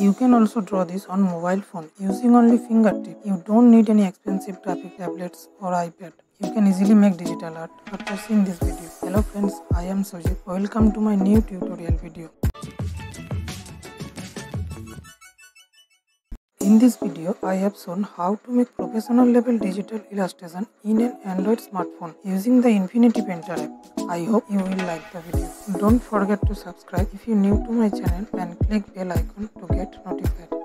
You can also draw this on mobile phone using only fingertip. You don't need any expensive graphic tablets or iPad. You can easily make digital art after seeing this video. Hello friends, I am Sujit. Welcome to my new tutorial video. In this video, I have shown how to make professional level digital illustration in an Android smartphone using the Infinite Painter app. I hope you will like the video. Don't forget to subscribe if you are new to my channel and click bell icon to get notified.